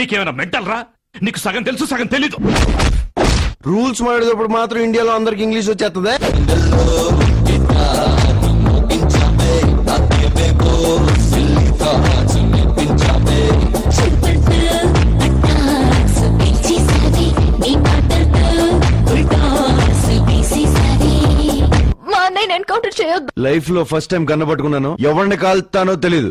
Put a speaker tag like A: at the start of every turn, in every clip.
A: నీకేమైనా మెంటల్ రా? నీకు సగం తెలుసు సగం తెలీదు.
B: రూల్స్ మాడేటప్పుడు మాత్రం ఇండియాలో అందరికి ఇంగ్లీష్ వచ్చేస్తుంది
C: మా అన్నయ్య ఎన్కౌంటర్ చేయొద్దు.
B: లైఫ్లో ఫస్ట్ టైం కన్నపట్టుకున్నాను ఎవరిని కాల్తానో తెలీదు.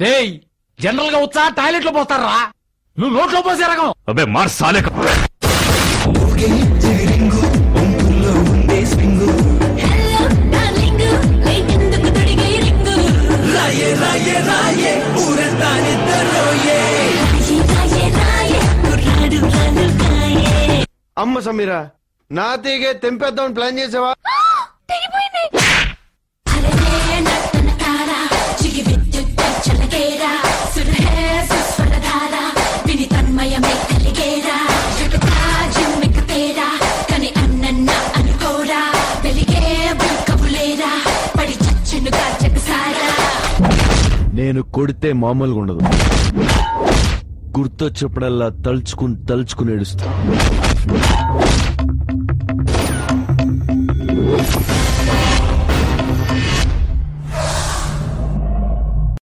D: ఏయ్ జనరల్గా వచ్చా టాయిలెట్లో పోతారా? నువ్వు నోట్లో పోసే రకం.
A: అబే మార్ సాలే
E: హలో డార్లింగ్ లేకెందుకు తొడిగే రింగు రాయే రాయే రాయే రాయే కుర్రాడు రాను కాయే
B: అమ్మ సమీరా నా తీగే తెంపేద్దామని ప్లాన్ చేసావా?
E: తెగిపోయింది.
B: నేను కొడితే మామూలుగా ఉండదు. గుర్తొచ్చినప్పుడల్లా తలుచుకుని తలుచుకుని ఏడుస్తా.